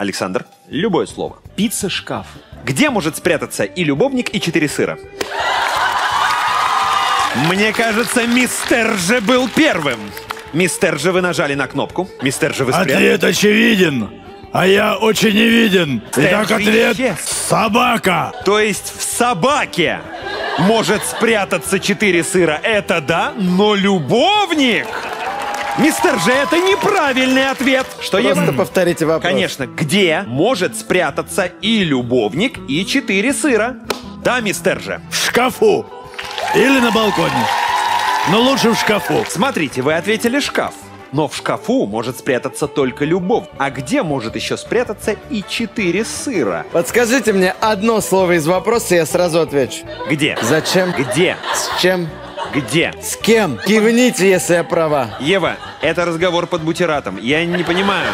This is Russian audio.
Александр, любое слово. Пицца-шкаф. Где может спрятаться и любовник, и четыре сыра? Мне кажется, мистер же был первым. Мистер же вы нажали на кнопку. Мистер же вы спрятали. Ответ очевиден, а я очень невиден. Итак, ответ исчез. собака. То есть в собаке может спрятаться четыре сыра. Это да, но любовник... Мистер же, это неправильный ответ. Что я... Просто повторите вопрос. Конечно, где может спрятаться и любовник, и четыре сыра? Да, мистер же. В шкафу. Или на балконе. Но лучше в шкафу. Смотрите, вы ответили шкаф. Но в шкафу может спрятаться только любовь. А где может еще спрятаться и четыре сыра? Подскажите мне одно слово из вопроса, я сразу отвечу. Где? Зачем? Где? С чем? Где? С кем? Кивните, если я права. Ева, это разговор под бутератом. Я не понимаю.